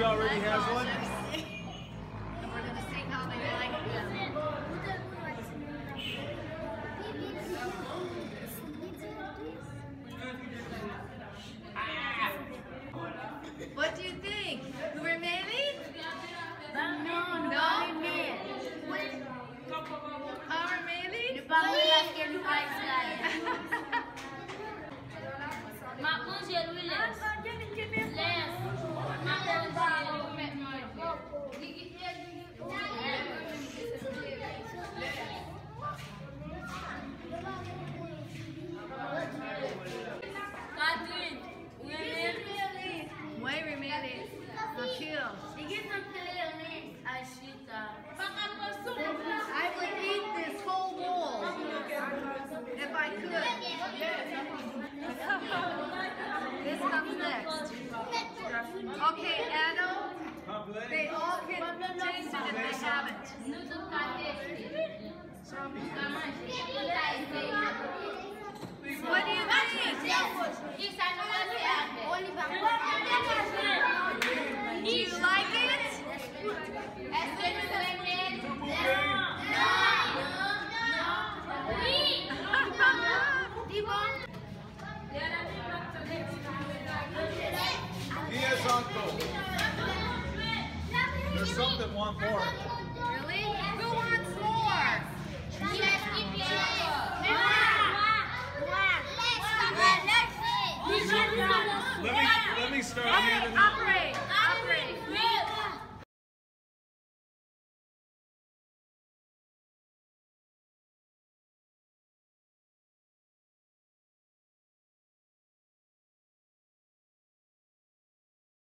She already has one? And we're gonna see how they like them. What do you think? Mermaid? No, no, No? Our Mermaid? I would eat this whole bowl if I could. this comes next. Okay, Adam, they all can taste it if they haven't. There's some that want more. Let me, let me start